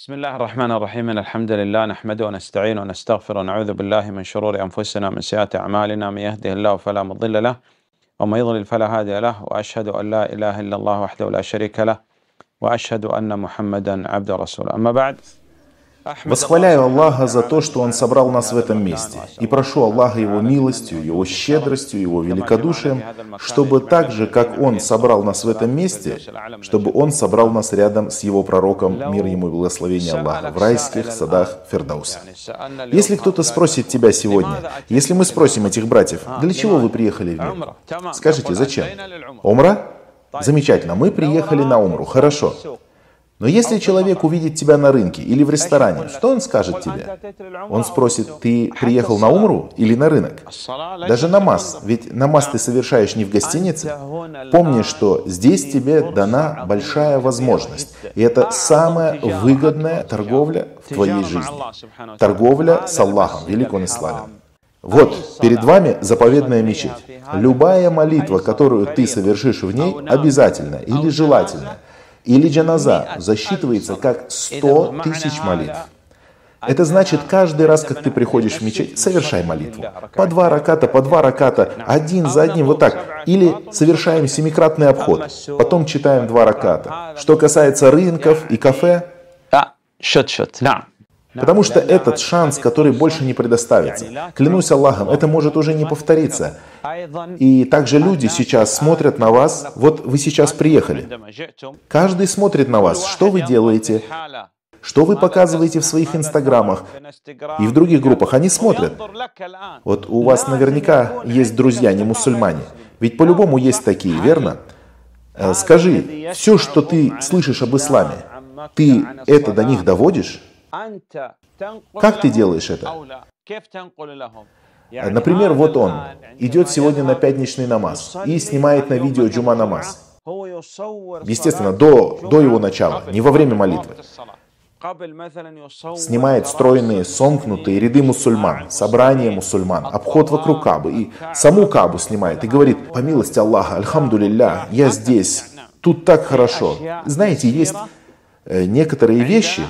بسم الله الرحمن الرحيم الحمد لله نحمده ونستعين ونستغفر ونعوذ بالله من شرور أنفسنا ومن سيئات أعمالنا من يهده الله فلا مضل له ومن يضلل فلا هادي له وأشهد أن لا إله إلا الله وحده لا شريك له وأشهد أن محمدا عبده ورسوله أما بعد Восхваляю Аллаха за то, что Он собрал нас в этом месте, и прошу Аллаха Его милостью, Его щедростью, Его великодушием, чтобы так же, как Он собрал нас в этом месте, чтобы Он собрал нас рядом с Его пророком, мир Ему и благословение Аллаха, в райских садах Фердауса. Если кто-то спросит тебя сегодня, если мы спросим этих братьев, для чего вы приехали в мир? Скажите, зачем? Умра? Замечательно, мы приехали на Умру, хорошо. Но если человек увидит тебя на рынке или в ресторане, что он скажет тебе? Он спросит, ты приехал на умру или на рынок? Даже намаз, ведь намаз ты совершаешь не в гостинице. Помни, что здесь тебе дана большая возможность. И это самая выгодная торговля в твоей жизни. Торговля с Аллахом, велик он и славен. Вот, перед вами заповедная мечеть. Любая молитва, которую ты совершишь в ней, обязательно или желательно – или джаназа засчитывается как 100 тысяч молитв. Это значит, каждый раз, как ты приходишь в мечеть, совершай молитву. По два раката, по два раката, один за одним, вот так. Или совершаем семикратный обход, потом читаем два раката. Что касается рынков и кафе, Потому что этот шанс, который больше не предоставится. Клянусь Аллахом, это может уже не повториться. И также люди сейчас смотрят на вас, вот вы сейчас приехали. Каждый смотрит на вас, что вы делаете, что вы показываете в своих инстаграмах и в других группах. Они смотрят. Вот у вас наверняка есть друзья, не мусульмане. Ведь по-любому есть такие, верно? Э, скажи, все, что ты слышишь об исламе, ты это до них доводишь? Как ты делаешь это? Например, вот он идет сегодня на пятничный намаз и снимает на видео джума намаз. Естественно, до, до его начала, не во время молитвы. Снимает стройные, сомкнутые ряды мусульман, собрание мусульман, обход вокруг Кабы. И саму Кабу снимает и говорит, по милости Аллаха, альхамдулилля, я здесь, тут так хорошо. Знаете, есть э, некоторые вещи,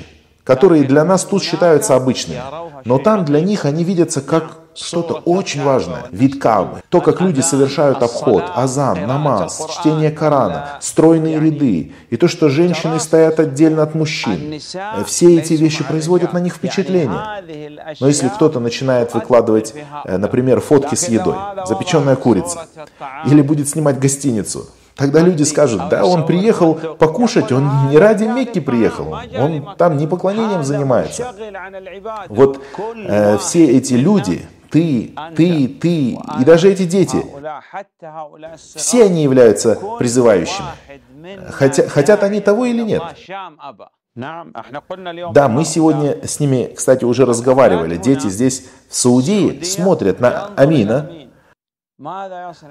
которые для нас тут считаются обычными. Но там для них они видятся как что-то очень важное. Вид Кабы. То, как люди совершают обход, азан, намаз, чтение Корана, стройные ряды. И то, что женщины стоят отдельно от мужчин. Все эти вещи производят на них впечатление. Но если кто-то начинает выкладывать, э, например, фотки с едой, запеченная курица, или будет снимать гостиницу, Тогда люди скажут, да, он приехал покушать, он не ради Мекки приехал, он там не поклонением занимается. Вот э, все эти люди, ты, ты, ты и даже эти дети, все они являются призывающими. Хотя, хотят они того или нет. Да, мы сегодня с ними, кстати, уже разговаривали. Дети здесь в Саудии смотрят на Амина,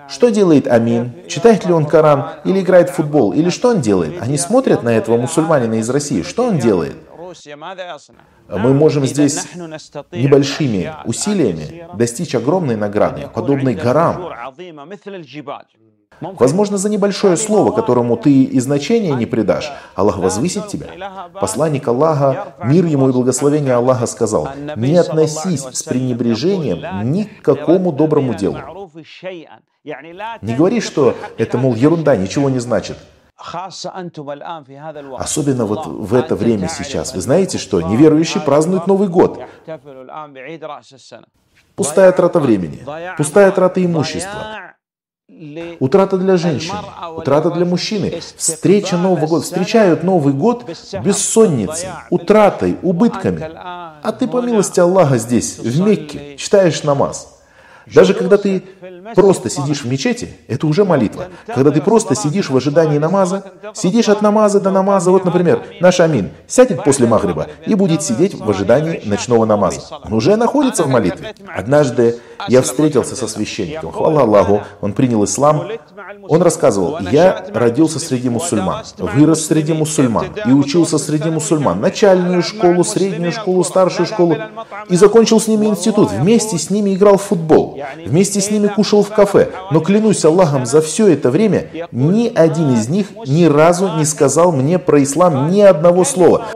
что делает Амин? Читает ли он Коран или играет в футбол? Или что он делает? Они смотрят на этого мусульманина из России. Что он делает? Мы можем здесь небольшими усилиями достичь огромной награды, подобной горам. Возможно, за небольшое слово, которому ты и значения не придашь, Аллах возвысит тебя. Посланник Аллаха, мир ему и благословение Аллаха сказал, не относись с пренебрежением ни к какому доброму делу. Не говори, что это, мол, ерунда, ничего не значит. Особенно вот в это время сейчас. Вы знаете, что неверующие празднуют Новый год. Пустая трата времени, пустая трата имущества. Утрата для женщины, утрата для мужчины. Встреча Нового года. Встречают Новый год бессонницей, утратой, убытками. А ты по милости Аллаха здесь, в Мекке, читаешь намаз. Даже когда ты просто сидишь в мечети, это уже молитва. Когда ты просто сидишь в ожидании намаза, сидишь от намаза до намаза, вот, например, наш Амин сядет после Магриба и будет сидеть в ожидании ночного намаза. Он уже находится в молитве. Однажды я встретился со священником, хвала Аллаху, он принял ислам. Он рассказывал, я родился среди мусульман, вырос среди мусульман и учился среди мусульман. Начальную школу, среднюю школу, старшую школу. И закончил с ними институт. Вместе с ними играл в футбол. Вместе с ними кушал ушел в кафе, но клянусь Аллахом, за все это время ни один из них ни разу не сказал мне про ислам ни одного слова.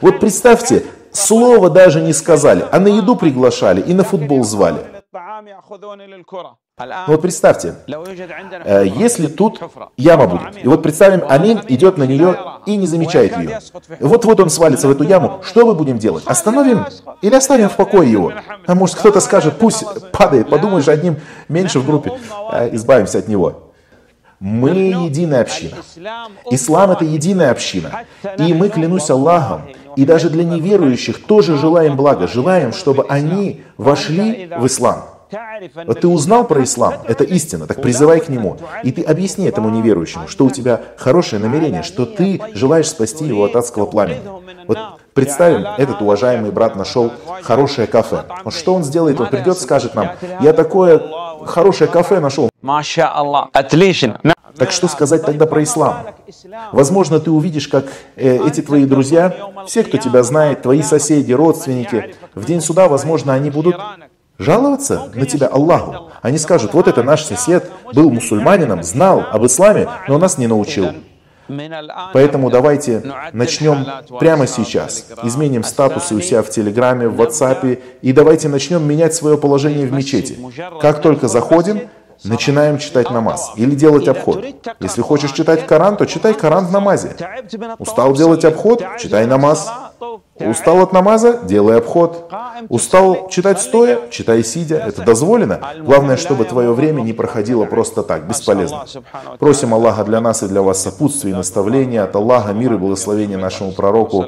Вот представьте, слова даже не сказали, а на еду приглашали и на футбол звали. Вот представьте, если тут яма будет, и вот представим, Амин идет на нее и не замечает ее. Вот-вот он свалится в эту яму, что мы будем делать? Остановим или оставим в покое его? А может кто-то скажет, пусть падает, подумаешь, одним меньше в группе, а избавимся от него. Мы единая община. Ислам это единая община. И мы, клянусь Аллахом, и даже для неверующих тоже желаем блага, желаем, чтобы они вошли в ислам. Вот ты узнал про ислам, это истина, так призывай к нему. И ты объясни этому неверующему, что у тебя хорошее намерение, что ты желаешь спасти его от адского пламени. Вот представим, этот уважаемый брат нашел хорошее кафе. Вот что он сделает? Он придет, скажет нам, я такое хорошее кафе нашел. Маша Аллах, отлично. Так что сказать тогда про ислам? Возможно, ты увидишь, как э, эти твои друзья, все, кто тебя знает, твои соседи, родственники, в день суда, возможно, они будут жаловаться на тебя Аллаху. Они скажут, вот это наш сосед, был мусульманином, знал об исламе, но нас не научил. Поэтому давайте начнем прямо сейчас. Изменим статусы у себя в Телеграме, в WhatsApp, и давайте начнем менять свое положение в мечети. Как только заходим, начинаем читать намаз или делать обход. Если хочешь читать Коран, то читай Коран в намазе. Устал делать обход? Читай намаз. Устал от намаза? Делай обход. Устал читать стоя? Читай сидя. Это дозволено. Главное, чтобы твое время не проходило просто так, бесполезно. Просим Аллаха для нас и для вас сопутствия и наставления от Аллаха, мир и благословения нашему пророку.